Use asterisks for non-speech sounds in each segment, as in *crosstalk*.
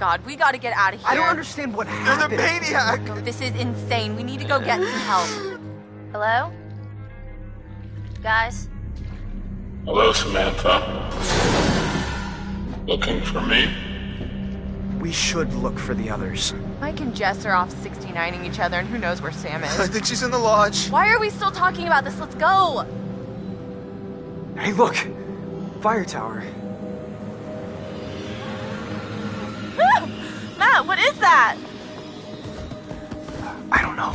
god, we gotta get out of here. I don't understand what You're the happened. maniac! This is insane. We need to go get some help. Hello? Guys? Hello, Samantha. Looking for me? We should look for the others. Mike and Jess are off 69ing each other, and who knows where Sam is. I think she's in the lodge. Why are we still talking about this? Let's go! Hey, look! Fire tower. Matt, what is that? I don't know.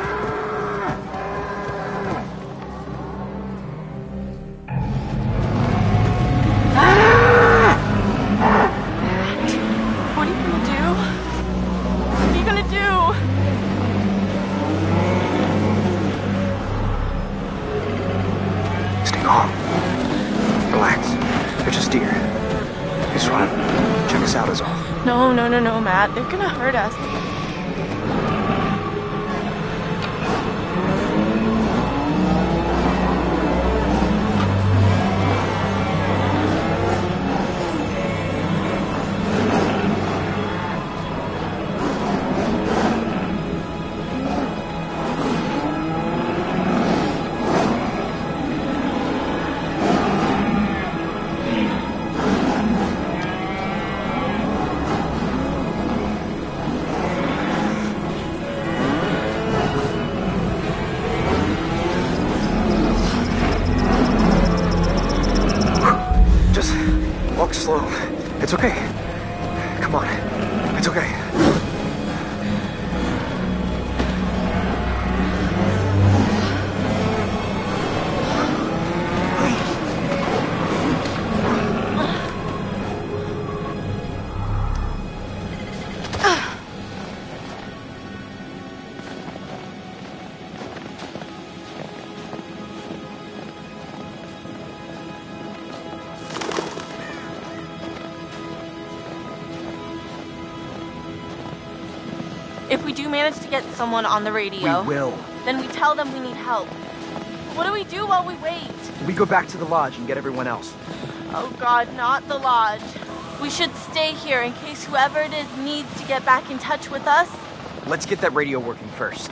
*gasps* No, no, no, no, Matt. They're gonna hurt us. Do manage to get someone on the radio, We will. then we tell them we need help. What do we do while we wait? We go back to the lodge and get everyone else. Oh god, not the lodge. We should stay here in case whoever it is needs to get back in touch with us. Let's get that radio working first.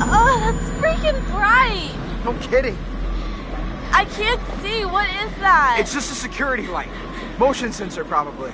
Oh, that's freaking bright! No kidding. I can't see. What is that? It's just a security light. Motion sensor, probably.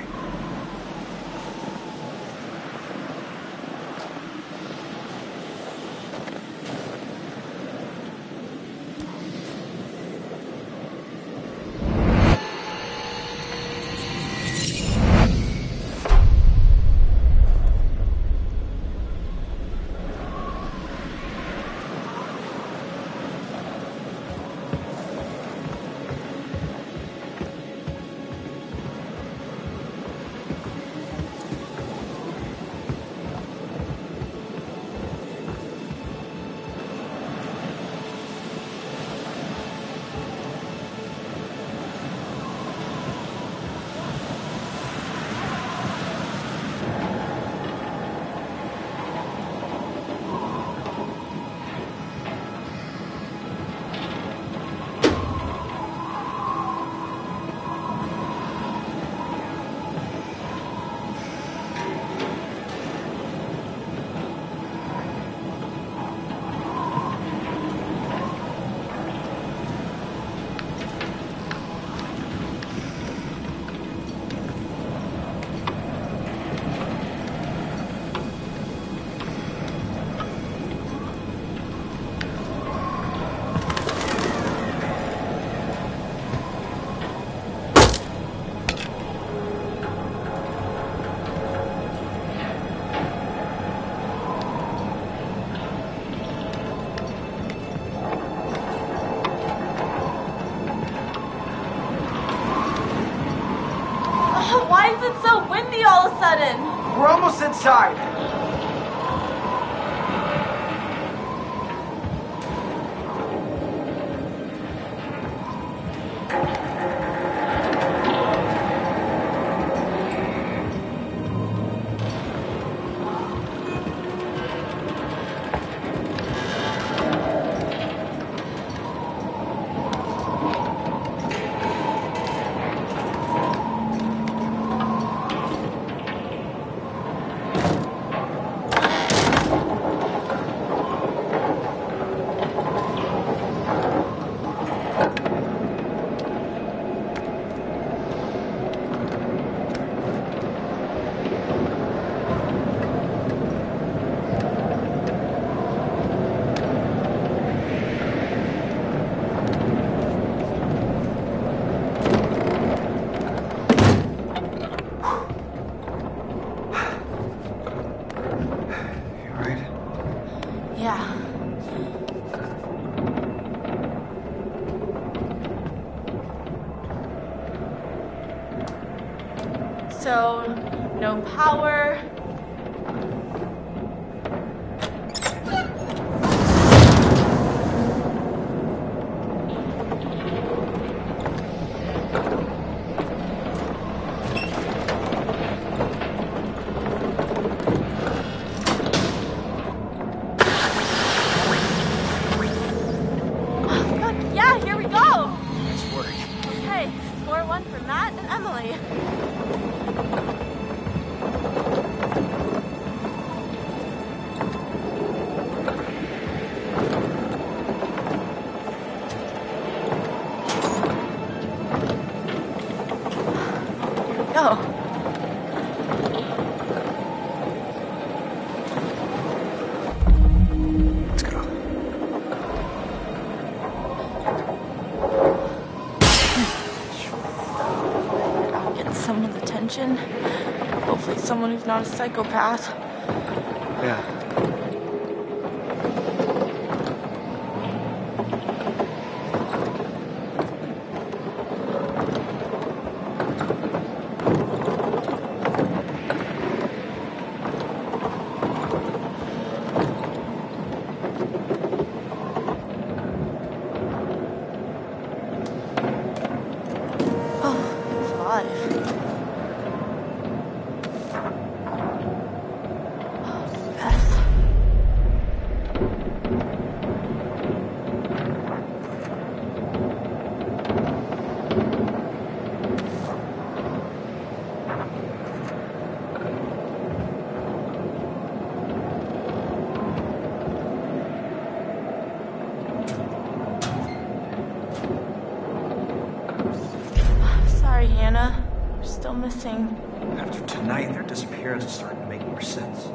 Almost no power. Oh, yeah, here we go. Nice work. Okay, 4 1 for Matt and Emily. Not a psychopath. Yeah. Missing. After tonight, their disappearance is starting to make more sense.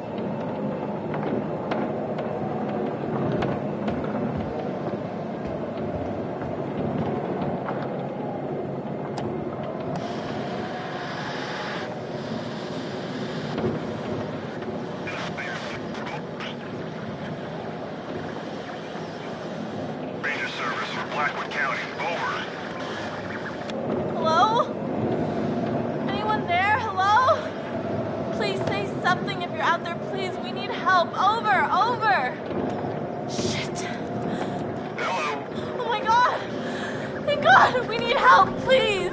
Ranger service for Blackwood County. Over. Hello? Anyone there? Hello? Please say something if you're out there, please. We need help. Over, over. Shit. Hello. Oh my god. Thank god. We need help, please.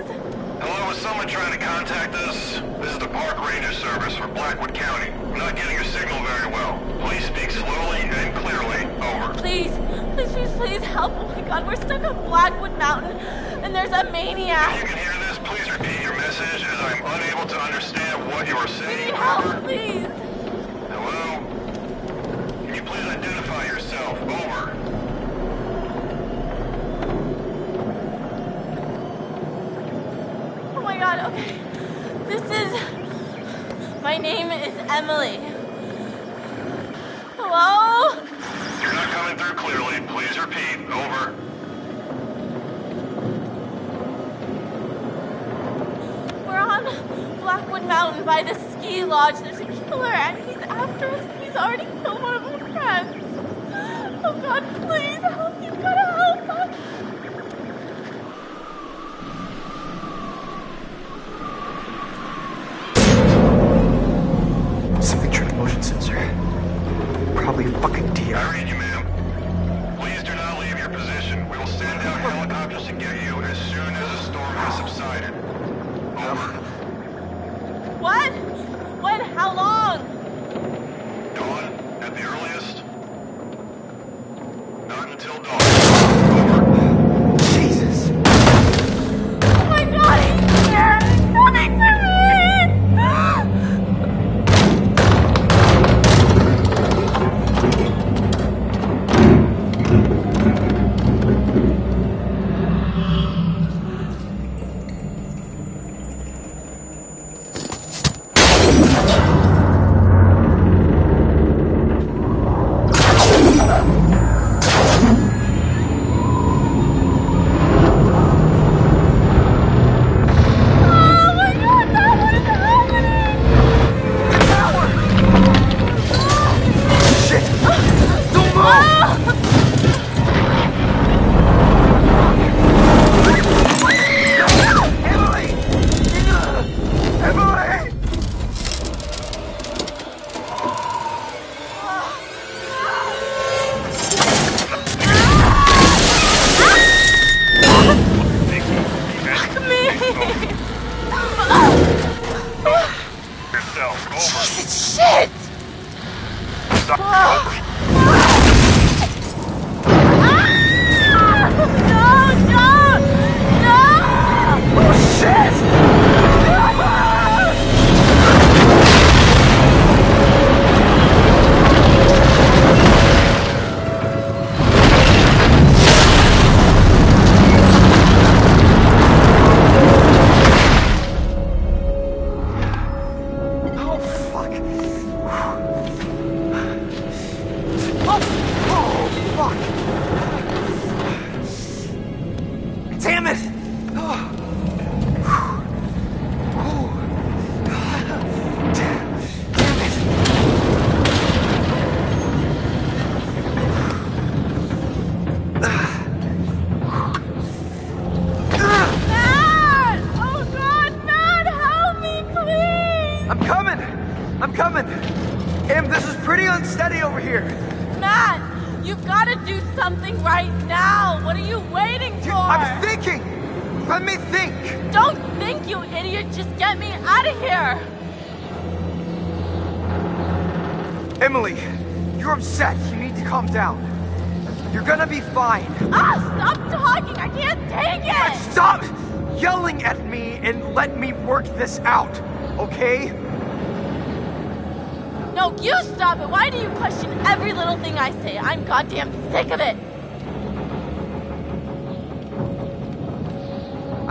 Hello, is someone trying to contact us? This is the Park Ranger service for Blackwood County. We're not getting your signal very well. Please speak slowly and clearly. Over. Please, please, please, please help. Oh my god, we're stuck on Blackwood Mountain and there's a If you maniac. can hear this, please repeat your message as I'm unable to understand what you are We saying. need help, Over. Please. Hello? Can you please identify yourself? Over. Oh my god, okay. This is. My name is Emily. Hello? You're not coming through clearly. Please repeat. Over. We're on Blackwood Mountain by the ski lodge. There's killer and he's after us. He's already killed one of our friends. Oh god, please help. You've gotta help us. Something tripped motion sensor. Probably a fucking deer.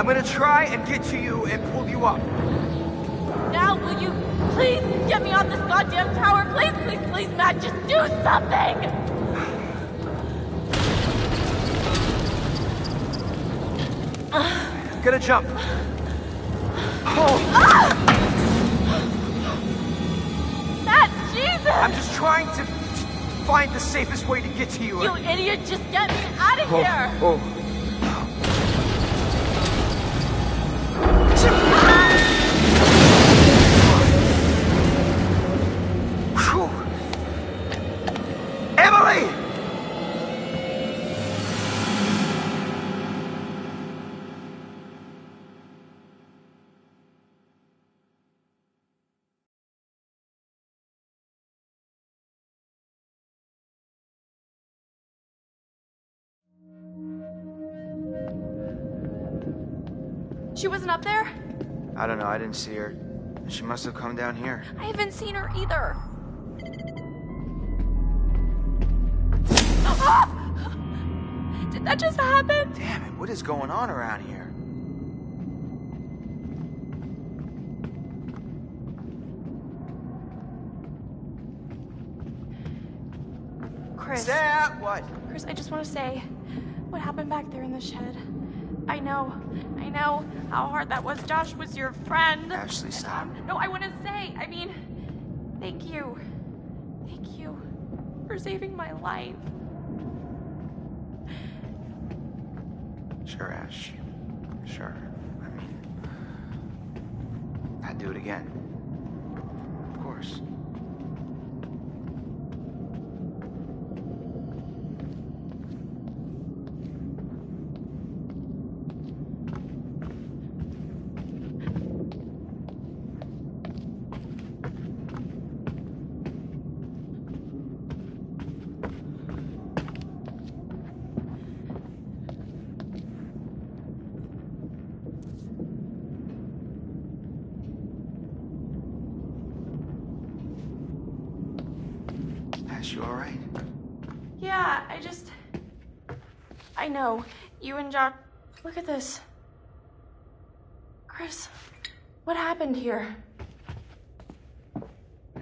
I'm gonna try and get to you and pull you up. Now, will you please get me off this goddamn tower? Please, please, please, Matt, just do something. Gonna jump. Oh, Matt, Jesus! I'm just trying to find the safest way to get to you. You idiot, just get me out of Oh, here! oh. She wasn't up there? I don't know, I didn't see her. She must have come down here. I haven't seen her either. *gasps* Did that just happen? Damn it, what is going on around here? Chris, That what? Chris, I just want to say what happened back there in the shed. I know, I know how hard that was. Josh was your friend. Ashley, stop. No, I want to say, I mean, thank you. Thank you for saving my life. Sure, Ash. Sure. I mean, I'd do it again. Of course. Ash, you alright? Yeah, I just. I know. You and Josh. This. Chris, what happened here?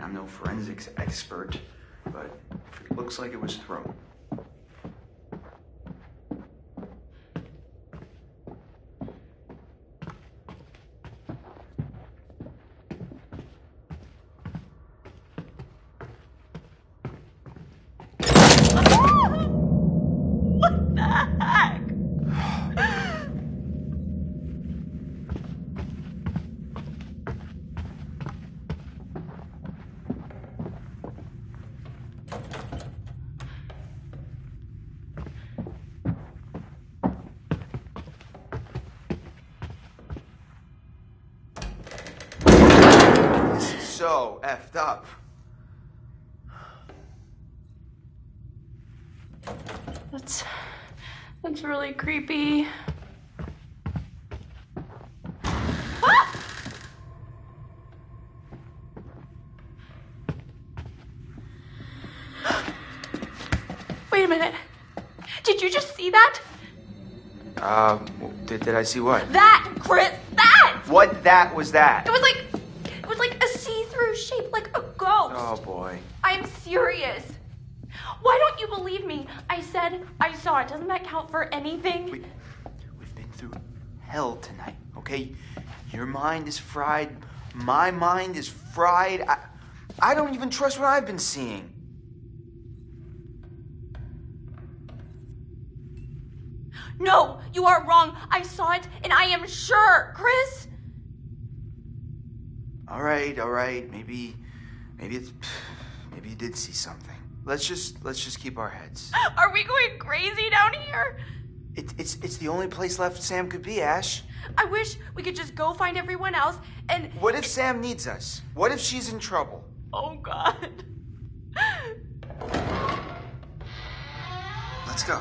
I'm no forensics expert, but it looks like it was thrown. Did, I see what? That, Chris, that! What that was that? It was like it was like a see-through shape, like a ghost. Oh boy. I'm serious. Why don't you believe me? I said I saw it. Doesn't that count for anything? We, we've been through hell tonight, okay? Your mind is fried. My mind is fried. I, I don't even trust what I've been seeing. No, you are wrong. I saw it and I am sure, Chris. All right, all right. Maybe, maybe it's, maybe you did see something. Let's just let's just keep our heads. *gasps* Are we going crazy down here? It, it's it's the only place left Sam could be, Ash. I wish we could just go find everyone else and What if Sam needs us? What if she's in trouble? oh god. Let's go.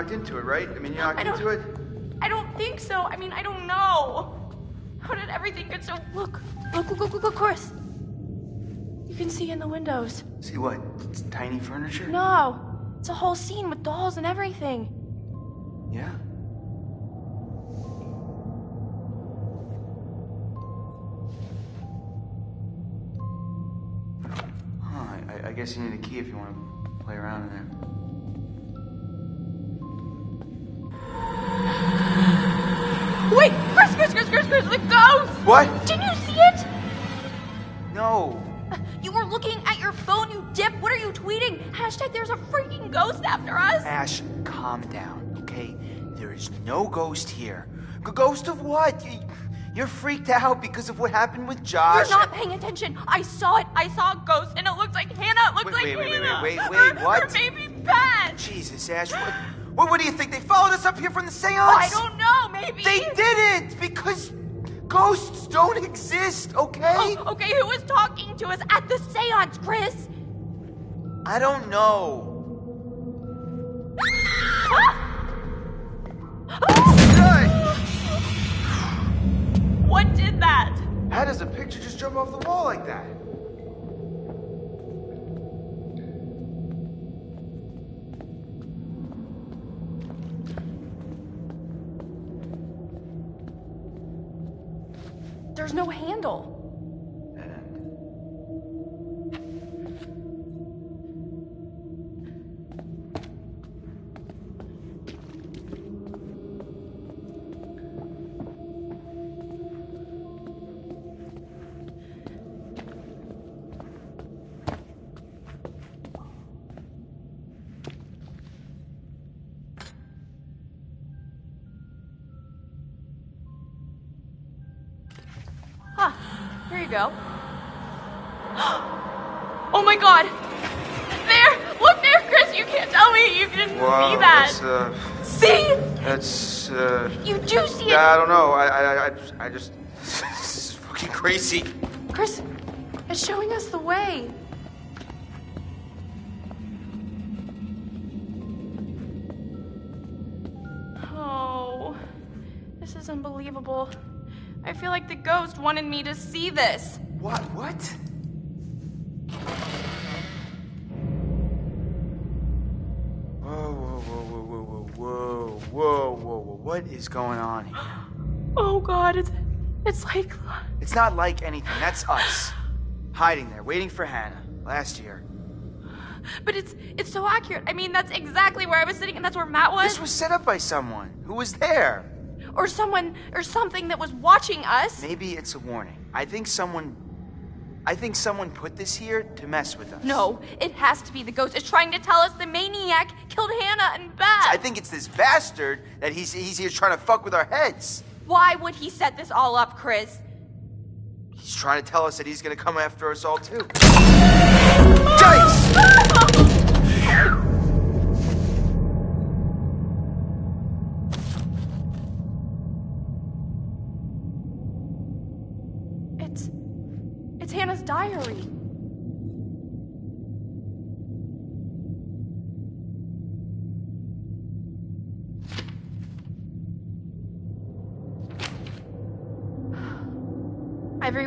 Knocked into it, right? I mean, you knocked into it. I don't think so. I mean, I don't know. How did everything get so look? Look, look, look, look, look, Chris. You can see in the windows. See what? It's tiny furniture. No. It's a whole scene with dolls and everything. Yeah. Huh, I, I guess you need a key if you want to play around in there. What? Didn't you see it? No. Uh, you were looking at your phone, you dip. What are you tweeting? Hashtag there's a freaking ghost after us. Ash, calm down, okay? There is no ghost here. G- ghost of what? You're freaked out because of what happened with Josh. You're not paying attention. I saw it. I saw a ghost, and it looked like Hannah. It looked Wait, like wait, wait, wait, Hannah. wait, wait, wait, what? Her baby pet. Jesus, Ash. What, what, what do you think? They followed us up here from the seance? I don't know. Maybe. They didn't because ghosts don't exist, okay? Oh, okay, who was talking to us at the seance, Chris? I don't know. *gasps* *gasps* What did that? How does a picture just jump off the wall like that? There's no handle. Go. *gasps* Oh my god. There! Look there, Chris! You can't tell me you didn't see that. that's uh, See? that's uh, You do see it. yeah, I don't know. I, I, I, I just, *laughs* this is fucking crazy. Chris, it's showing us the way. Oh, this is unbelievable. I feel like the ghost wanted me to see this. What? What? Whoa, whoa, whoa, whoa, whoa, whoa, whoa, whoa, whoa, whoa! What is going on here? Oh God, it's It's like. It's not like anything. That's us. Hiding there, waiting for Hannah. Last year. But it's it's so accurate. I mean, that's exactly where I was sitting, and that's where Matt was. This was set up by someone. Who was there? Or someone, or something that was watching us. Maybe it's a warning. I think someone. I think someone put this here to mess with us. No, it has to be the ghost. It's trying to tell us the maniac killed Hannah and Beth. I think it's this bastard that he's, he's here trying to fuck with our heads. Why would he set this all up, Chris? He's trying to tell us that he's gonna come after us all too.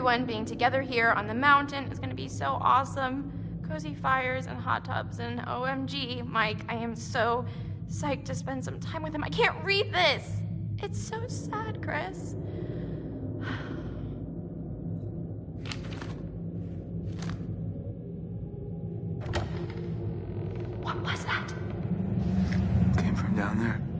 Everyone being together here on the mountain is going to be so awesome. Cozy fires and hot tubs and OMG, Mike, I am so psyched to spend some time with him. I can't read this. It's so sad, Chris. *sighs* What was that? Came from down there.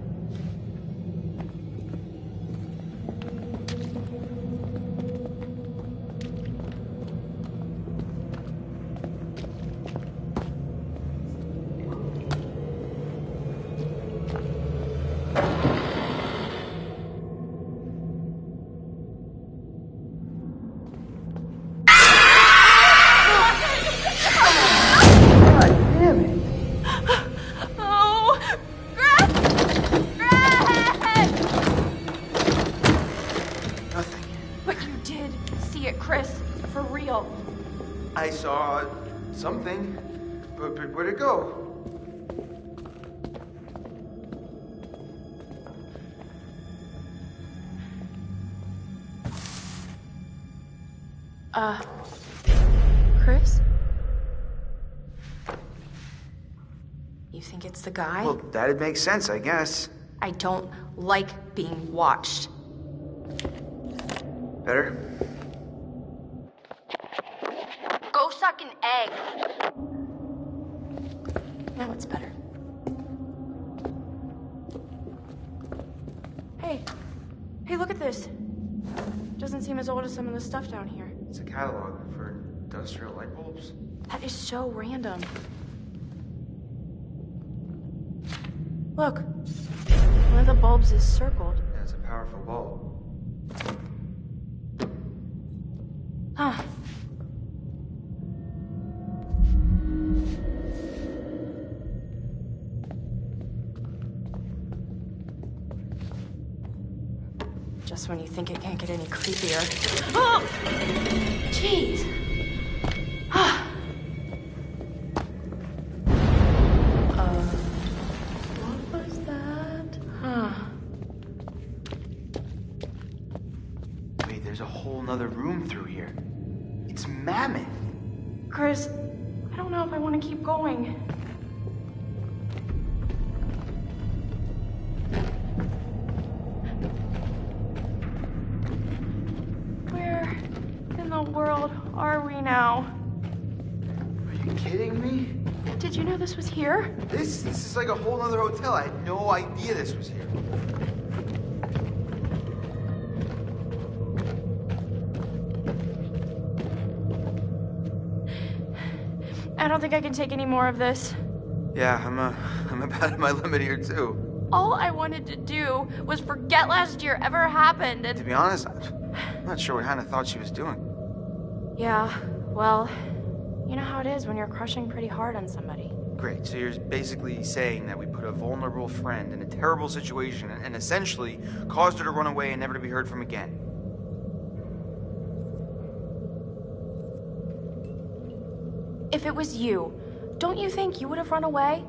Something, but, but where'd it go? Uh, Chris? You think it's the guy? Well, that'd make sense, I guess. I don't like being watched. Better? Go Now it's better. Hey, hey, look at this. Doesn't seem as old as some of the stuff down here. It's a catalog for industrial light bulbs. That is so random. Look, one of the bulbs is circled. Yeah, a powerful bulb. Huh. Just when you think it can't get any creepier. *gasps* Oh! Jeez. Here? This this is like a whole other hotel. I had no idea this was here. I don't think I can take any more of this. Yeah, I'm uh, *laughs* I'm about at my limit here too. All I wanted to do was forget last year ever happened To be honest, I'm not sure what Hannah thought she was doing. Yeah, well, you know how it is when you're crushing pretty hard on somebody. Great. So you're basically saying that we put a vulnerable friend in a terrible situation and, and essentially caused her to run away and never to be heard from again. If it was you, don't you think you would have run away?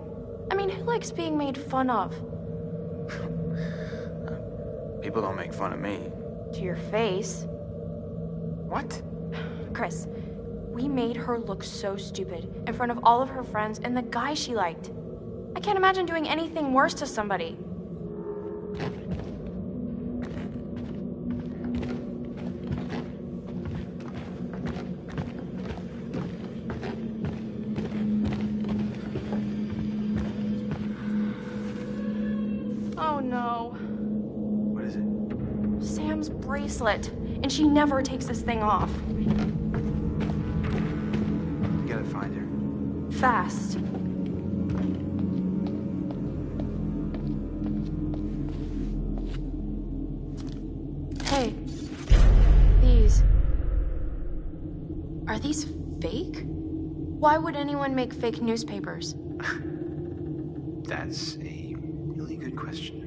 I mean, who likes being made fun of? *laughs* People don't make fun of me. To your face. What? *sighs* Chris, we made her look so stupid in front of all of her friends and the guy she liked. I can't imagine doing anything worse to somebody. Oh no. What is it? Sam's bracelet. And she never takes this thing off. Fast. Hey. These. Are these fake? Why would anyone make fake newspapers? *laughs* That's a really good question.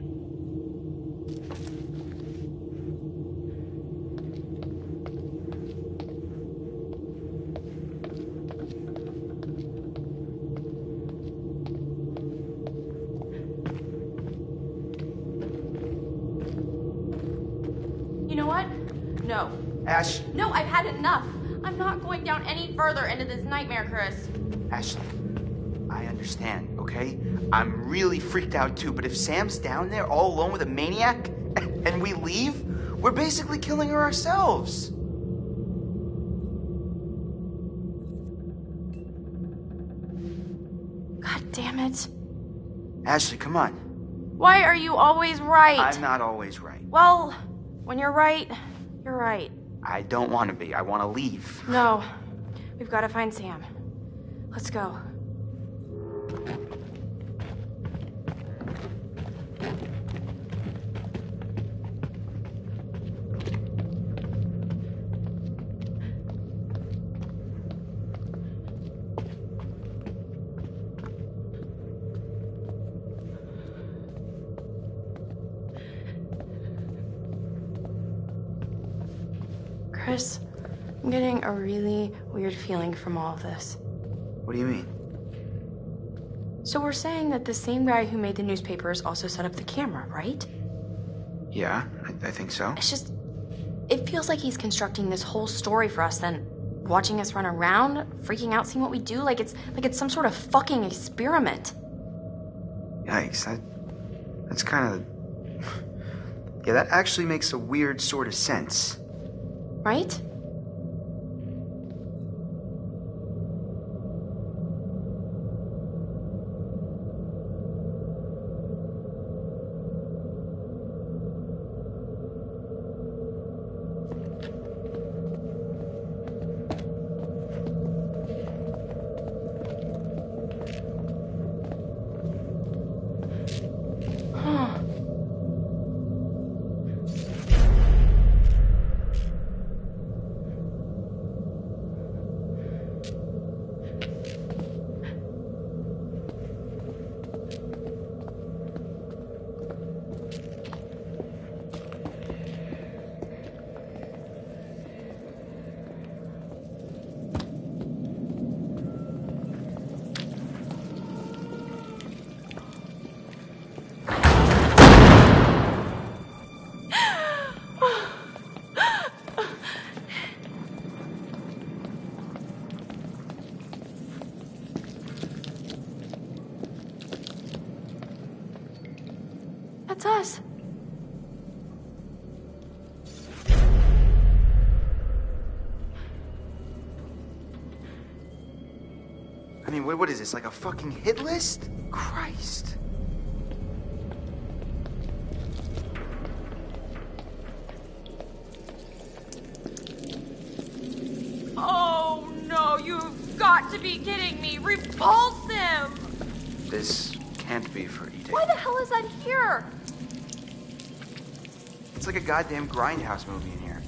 Ash, No, I've had enough. I'm not going down any further into this nightmare, Chris. Ashley, I understand, okay? I'm really freaked out too, but if Sam's down there all alone with a maniac *laughs* and we leave, we're basically killing her ourselves. God damn it. Ashley, come on. Why are you always right? I'm not always right. Well, when you're right, you're right. I don't want to be. I want to leave. No, we've got to find Sam. Let's go. Weird feeling from all of this. What do you mean? So we're saying that the same guy who made the newspapers also set up the camera, right? Yeah, I, I think so. It's just it feels like he's constructing this whole story for us then watching us run around, freaking out, seeing what we do, like it's like it's some sort of fucking experiment. Yikes, that that's kind of *laughs* Yeah, that actually makes a weird sort of sense. Right? Is this? Like a fucking hit list? Christ. Oh no, you've got to be kidding me. Repulse him! This can't be for eating. Why the hell is that here? It's like a goddamn grindhouse movie in here.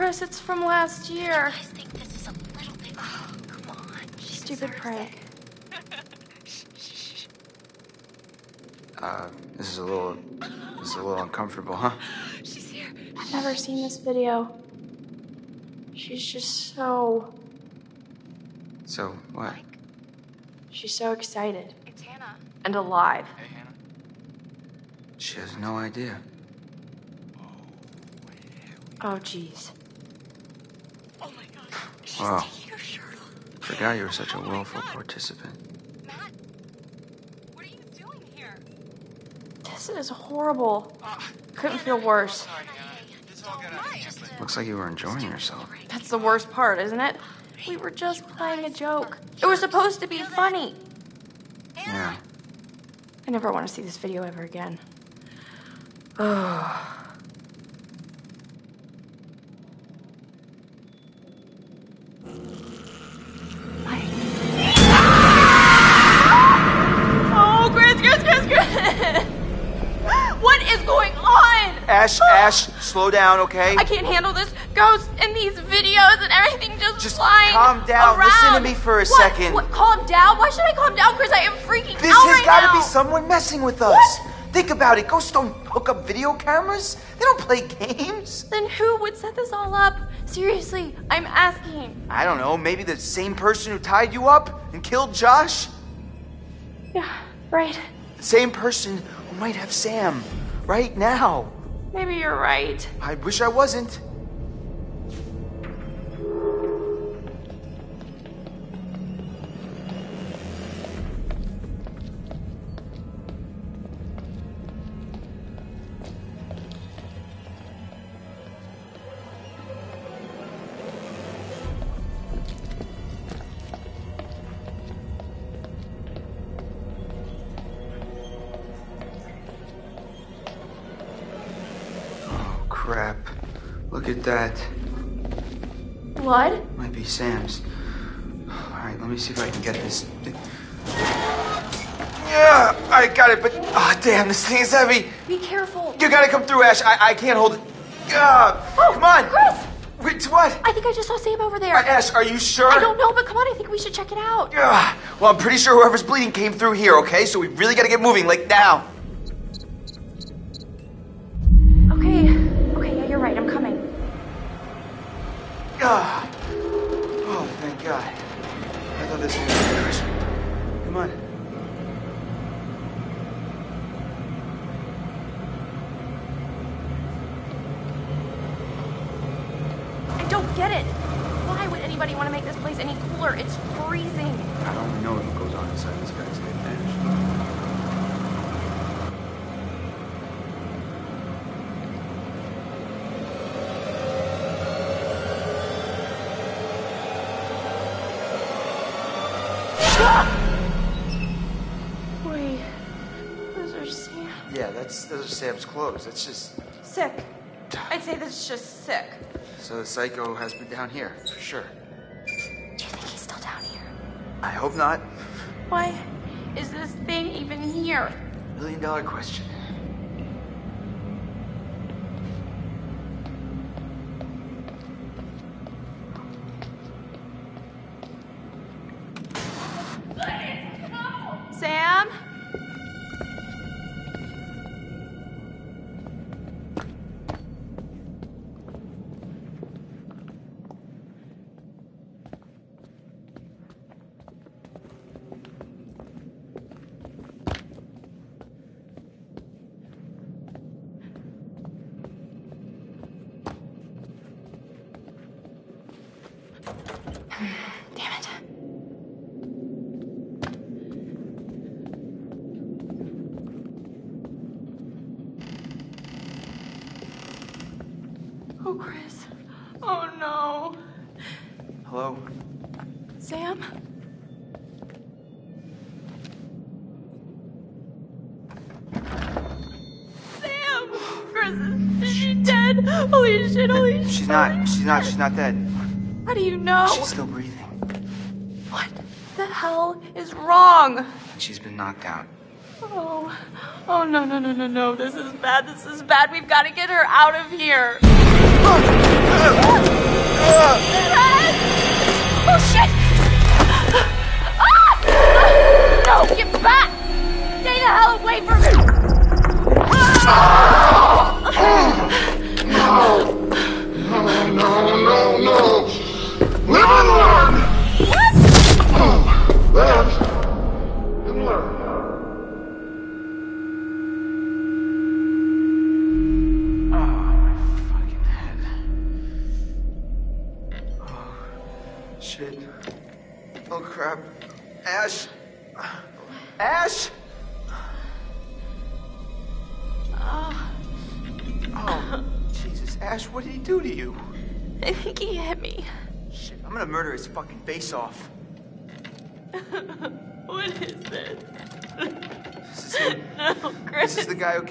Chris, it's from last year. I think this is a little bit. Oh, come on. She Stupid deserves prank. Uh, this is a little, this is a little uncomfortable, huh? She's here. I've never seen this video. She's just so. So, what? She's so excited It's Hannah. and alive. Hey, Hannah. She has no idea. Oh, jeez. Oh my god. She's Wow. taking her shirt off. Forgot you were such a willful participant. Matt, what are you doing here? This is horrible. Couldn't feel worse. Looks like you were enjoying yourself. That's the worst part, isn't it? We were just playing a joke. It was supposed to be funny. Yeah. I never want to see this video ever again. *sighs* *sighs* Oh, Ash, slow down, okay? I can't handle this ghost and these videos and everything just, Just flying calm down. around. Listen to me for a What? second. What? Calm down? Why should I calm down, Chris? I am freaking This out This has right got to be someone messing with us. Think about it. Ghosts don't hook up video cameras. They don't play games. Then who would set this all up? Seriously, I'm asking. I don't know. Maybe the same person who tied you up and killed Josh. Yeah, right. The same person who might have Sam right now. Maybe you're right. I wish I wasn't. Blood? Might be Sam's. Alright, let me see if I can get this. Yeah, I got it, but. Ah, damn, this thing is heavy. Be careful. You gotta come through, Ash. I, I can't hold it. Ah, Oh, come on. Chris! Wait, what? I think I just saw Sam over there. Uh, Ash, are you sure? I don't know, but come on, I think we should check it out. Yeah. well, I'm pretty sure whoever's bleeding came through here, okay? So we really gotta get moving, like now. Ah. Oh, thank God. I thought this was yours. Come on. I don't get it. Why would anybody want to make this place any cooler? It's freezing. I don't know what goes on inside this that's those are Sam's clothes. That's just Sick. I'd say that's just sick. so the psycho has been down here for sure. Do you think he's still down here? I hope not. Why is this thing even here? Million dollar question. Holy shit, holy shit. She's not. She's not. She's not dead. How do you know? She's still breathing. What the hell is wrong? She's been knocked out. Oh, oh no, no, no, no, no. This is bad. This is bad. We've got to get her out of here. Ah! Ah! Ah! Oh shit!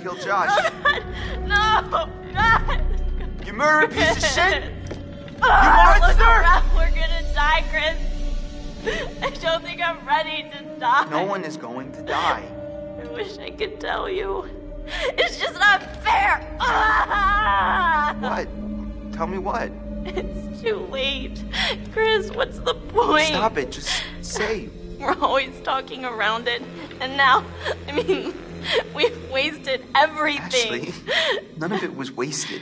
This is the guy Josh. *laughs* No, God. You murdering piece of shit! *laughs* Look monster! around. We're gonna die, Chris. *laughs* I don't think I'm ready to die. No one is going to die. I wish I could tell you. It's just not fair. What? Tell me what? It's too late. Chris, what's the point? Stop it. Just say. We're always talking around it. And now, I mean, *laughs* we've wasted everything. Ashley, none of it was wasted.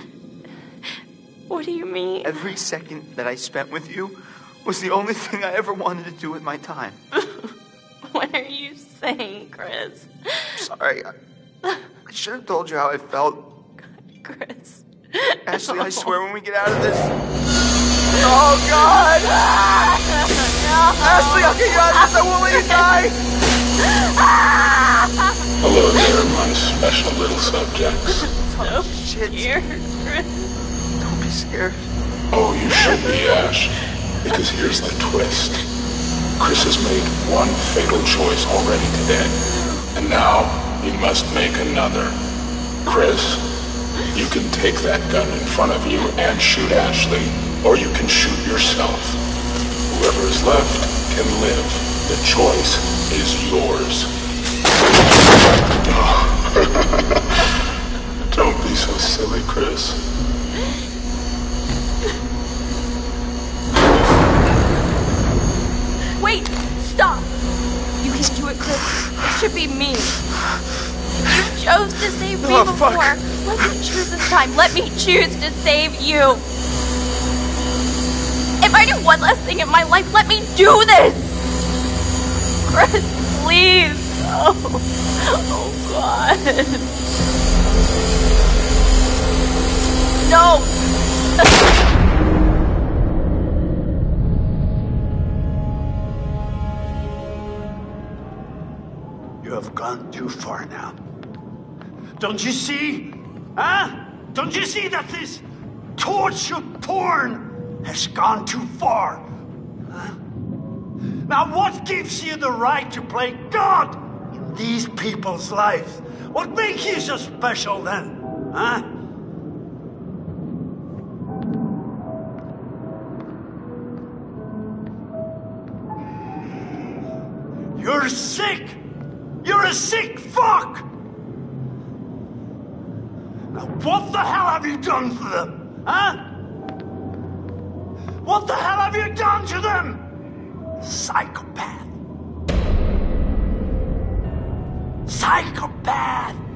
What do you mean? Every second that I spent with you was the only thing I ever wanted to do with my time. *laughs* What are you saying, Chris? Sorry. I, I should have told you how I felt. God, Chris. Ashley, I *laughs* swear when we get out of this. Oh, God! Ashley, I'll get you out of this. I won't let you die! Hello there, my special little subjects. *laughs* So Shit. scared, Chris. Don't be scared. Oh, you should be, Ash. Because here's the twist. Chris has made one fatal choice already today. And now he must make another. Chris, you can take that gun in front of you and shoot Ashley, or you can shoot yourself. Whoever is left can live. The choice is yours. *laughs* Don't be so silly, Chris. Wait, stop. You can do it, Chris. It should be me. You chose to save me Oh, before. fuck. Let me choose this time. Let me choose to save you. If I do one last thing in my life, let me do this. Chris, please. Oh, oh God. *laughs* No. You have gone too far now. Don't you see? Huh? Don't you see that this torture porn has gone too far? Huh? Now, what gives you the right to play God these people's lives? What makes you so special then? Huh? You're sick! You're a sick fuck! Now, what the hell have you done to them? Huh? What the hell have you done to them? Psychopath. Psychopath!